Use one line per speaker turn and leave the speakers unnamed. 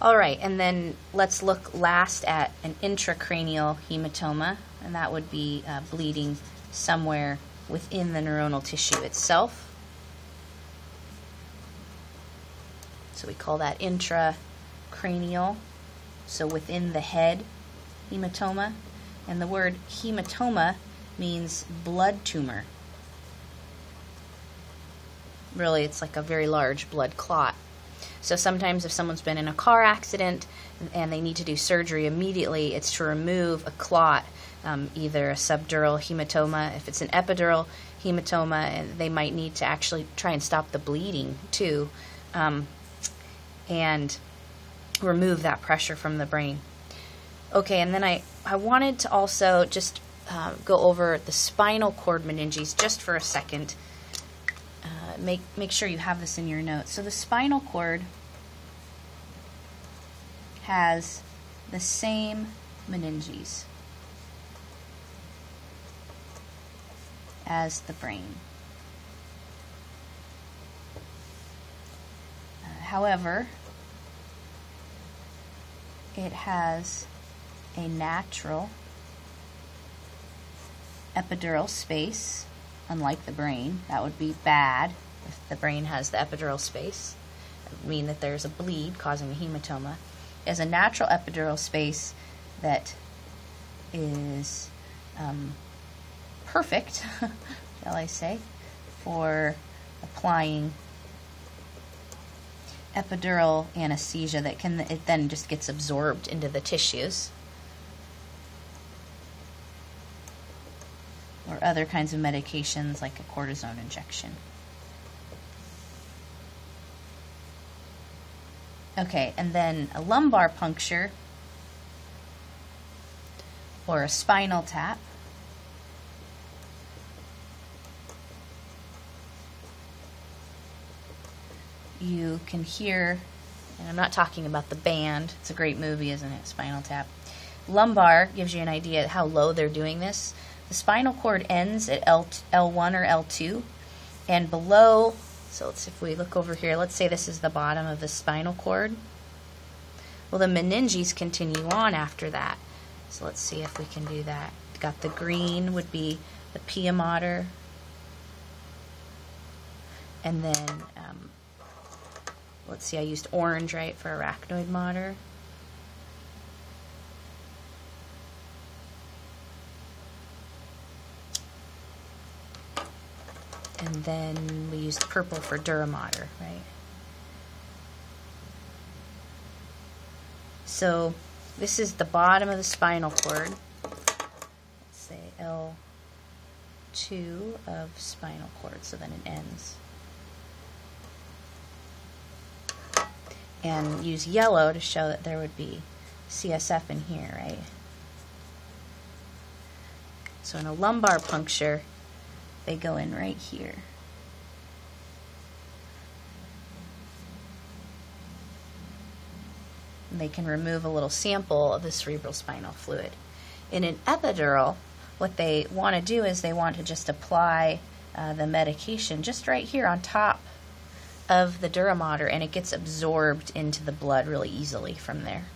All right, and then let's look last at an intracranial hematoma, and that would be uh, bleeding somewhere within the neuronal tissue itself. So we call that intracranial, so within the head hematoma. And the word hematoma means blood tumor. Really, it's like a very large blood clot. So sometimes if someone's been in a car accident and they need to do surgery immediately, it's to remove a clot, um, either a subdural hematoma. If it's an epidural hematoma, and they might need to actually try and stop the bleeding too, um, and remove that pressure from the brain. Okay, and then I, I wanted to also just uh, go over the spinal cord meninges just for a second make, make sure you have this in your notes. So the spinal cord has the same meninges as the brain. Uh, however, it has a natural epidural space, unlike the brain. That would be bad if the brain has the epidural space, It would mean that there's a bleed causing a hematoma, is a natural epidural space that is um, perfect, shall I say, for applying epidural anesthesia that can it then just gets absorbed into the tissues or other kinds of medications like a cortisone injection. Okay, and then a lumbar puncture or a spinal tap. You can hear, and I'm not talking about the band, it's a great movie, isn't it? Spinal Tap. Lumbar gives you an idea how low they're doing this. The spinal cord ends at L, L1 or L2, and below so let's if we look over here, let's say this is the bottom of the spinal cord. Well, the meninges continue on after that. So let's see if we can do that. Got the green would be the pia mater. And then, um, let's see, I used orange, right, for arachnoid mater. And then we used purple for dura mater, right? So this is the bottom of the spinal cord. Let's say L2 of spinal cord, so then it ends. And use yellow to show that there would be CSF in here, right? So in a lumbar puncture, they go in right here. And they can remove a little sample of the cerebral spinal fluid. In an epidural, what they want to do is they want to just apply uh, the medication just right here on top of the dura mater and it gets absorbed into the blood really easily from there.